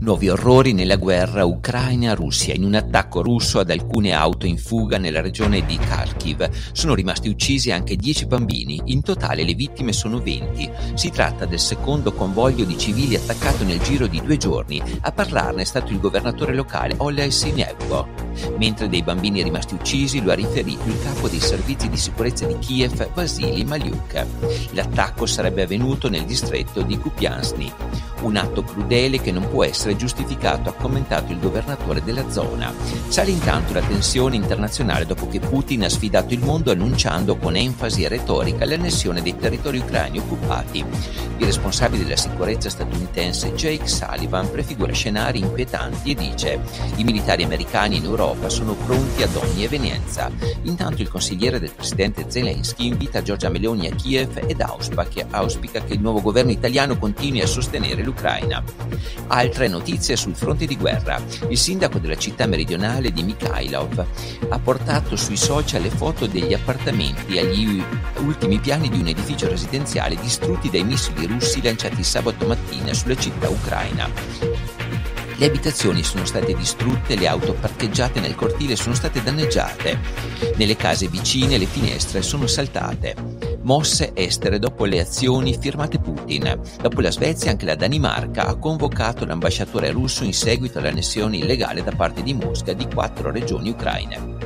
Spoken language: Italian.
Nuovi orrori nella guerra Ucraina-Russia. In un attacco russo ad alcune auto in fuga nella regione di Kharkiv sono rimasti uccisi anche 10 bambini. In totale le vittime sono 20. Si tratta del secondo convoglio di civili attaccato nel giro di due giorni. A parlarne è stato il governatore locale Oleg Sinevko. Mentre dei bambini rimasti uccisi lo ha riferito il capo dei servizi di sicurezza di Kiev, Vasily Maliuk. L'attacco sarebbe avvenuto nel distretto di Kupiansny. Un atto crudele che non può essere giustificato, ha commentato il governatore della zona. Sale intanto la tensione internazionale dopo che Putin ha sfidato il mondo annunciando con enfasi e retorica l'annessione dei territori ucraini occupati. Il responsabile della sicurezza statunitense Jake Sullivan prefigura scenari inquietanti e dice i militari americani in Europa sono pronti ad ogni evenienza. Intanto il consigliere del presidente Zelensky invita Giorgia Meloni a Kiev ed auspica che il nuovo governo italiano continui a sostenere l'Ucraina. Altre notizie sul fronte di guerra. Il sindaco della città meridionale di Mikhailov ha portato sui social le foto degli appartamenti agli ultimi piani di un edificio residenziale distrutti dai missili russi lanciati sabato mattina sulla città ucraina. Le abitazioni sono state distrutte, le auto parcheggiate nel cortile sono state danneggiate. Nelle case vicine le finestre sono saltate. Mosse estere dopo le azioni firmate Putin. Dopo la Svezia anche la Danimarca ha convocato l'ambasciatore russo in seguito all'annessione illegale da parte di Mosca di quattro regioni ucraine.